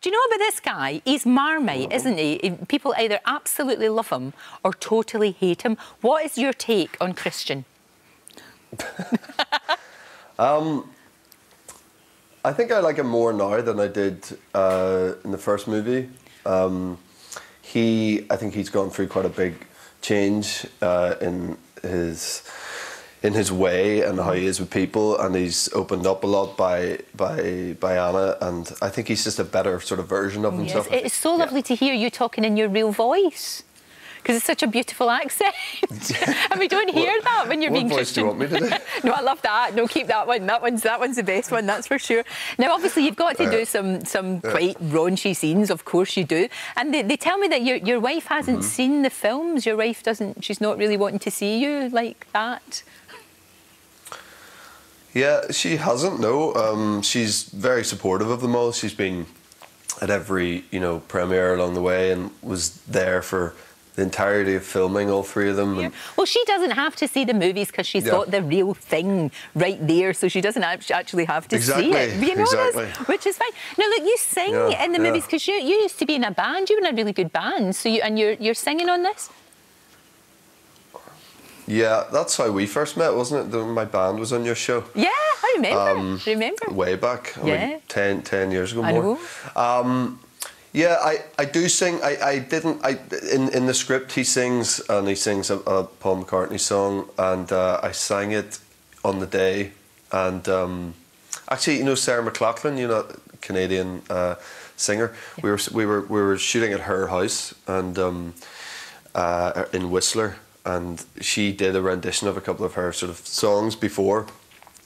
Do you know about this guy? He's Marmite, isn't he? People either absolutely love him or totally hate him. What is your take on Christian? um, I think I like him more now than I did uh, in the first movie. Um, he, I think he's gone through quite a big change uh, in his in his way and how he is with people, and he's opened up a lot by by by Ana, and I think he's just a better sort of version of himself. Yes, it's so lovely yeah. to hear you talking in your real voice. Because it's such a beautiful accent, and we don't hear what, that when you're being voice Christian. Do you want me to do? no, I love that. No, keep that one. That one's that one's the best one. That's for sure. Now, obviously, you've got to uh, do some some yeah. quite raunchy scenes. Of course, you do. And they, they tell me that your your wife hasn't mm -hmm. seen the films. Your wife doesn't. She's not really wanting to see you like that. Yeah, she hasn't. No, um, she's very supportive of them all. She's been at every you know premiere along the way and was there for the entirety of filming all three of them. Yeah. Well, she doesn't have to see the movies because she's yeah. got the real thing right there, so she doesn't actually have to exactly. see it. You know exactly. this, which is fine. Now, look, you sing yeah. in the movies because you, you used to be in a band. You were in a really good band, so you and you're you're singing on this. Yeah, that's how we first met, wasn't it? My band was on your show. Yeah, I remember. Um, remember. Way back, yeah. Like 10, 10 years ago I more. Um, yeah, I, I do sing. I, I didn't. I in, in the script he sings and he sings a, a Paul McCartney song and uh, I sang it on the day and um, actually you know Sarah McLachlan, you know Canadian uh, singer. Yeah. We were we were we were shooting at her house and um, uh, in Whistler and she did a rendition of a couple of her sort of songs before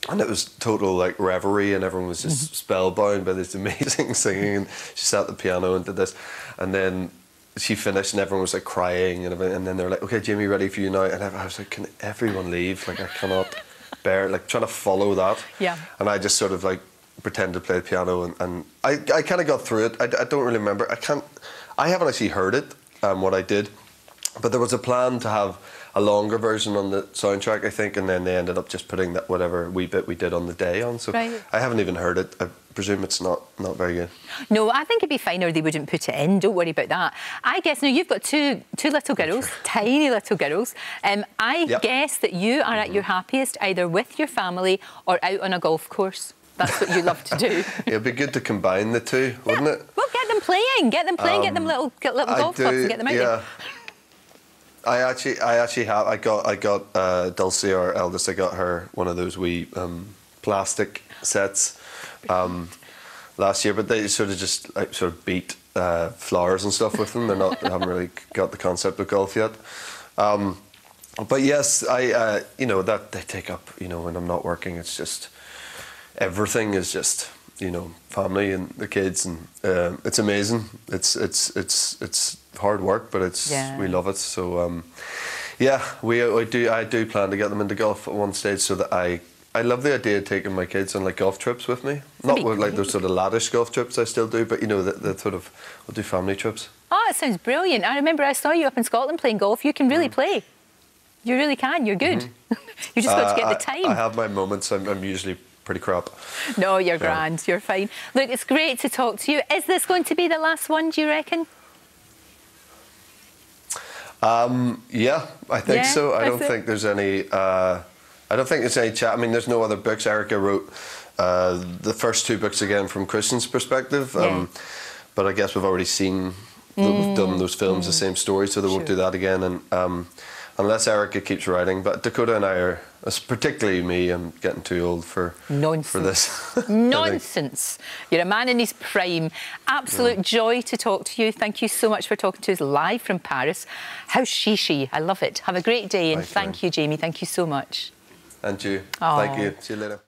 and it was total like reverie and everyone was just mm-hmm. spellbound by this amazing singing and she sat at the piano and did this and then she finished and everyone was like crying and, and then they were like okay Jamie ready for you now and I was like can everyone leave? Like I cannot bear it. like trying to follow that. Yeah. And I just sort of like pretended to play the piano and, and I, I kind of got through it. I, I don't really remember. I can't I haven't actually heard it um, what I did but there was a plan to have a longer version on the soundtrack, I think, and then they ended up just putting that whatever wee bit we did on the day on. So right. I haven't even heard it. I presume it's not not very good. No, I think it'd be fine or they wouldn't put it in. Don't worry about that. I guess now you've got two two little girls, tiny little girls. Um, I yep. guess that you are at your happiest either with your family or out on a golf course. That's what you love to do. It'd be good to combine the two, wouldn't it? Well, get them playing, get them playing, um, get them little get little golf do, clubs and get them out yeah. there. I actually, I actually have. I got, I got uh, Dulcie, our eldest. I got her one of those wee um, plastic sets um, last year, but they sort of just like sort of beat uh, flowers and stuff with them. They're not, they haven't really got the concept of golf yet. Um, but yes, I, uh, you know, that they take up. You know, when I'm not working, it's just everything is just you know family and the kids and uh, it's amazing. It's it's it's it's hard work but it's yeah. we love it. So um, yeah we I do I do plan to get them into golf at one stage so that I I love the idea of taking my kids on like golf trips with me. Not with like those sort of laddish golf trips I still do but you know the, the sort of we'll do family trips. Oh it sounds brilliant. I remember I saw you up in Scotland playing golf. You can really mm. play. You really can. You're good. Mm -hmm. you just got uh, to get the time I, I have my moments. I'm, I'm usually pretty crap. No, you're grand. You're fine. Look, it's great to talk to you. Is this going to be the last one, do you reckon? Um, yeah, I think yeah, so. I don't it? think there's any. Uh, I don't think there's any chat. I mean, there's no other books. Erika wrote uh, the first two books again from Christian's perspective. Um, yeah. But I guess we've already seen, mm. we've done those films, mm. the same story, so they sure. won't do that again. And um, unless Erika keeps writing. But Dakota and I are, particularly me, I'm getting too old for Nonsense. for this. Nonsense. You're a man in his prime. Absolute yeah. joy to talk to you. Thank you so much for talking to us live from Paris. How's Shishi? I love it. Have a great day and thank you, Jamie. Thank you so much. And you. Aww. Thank you. See you later.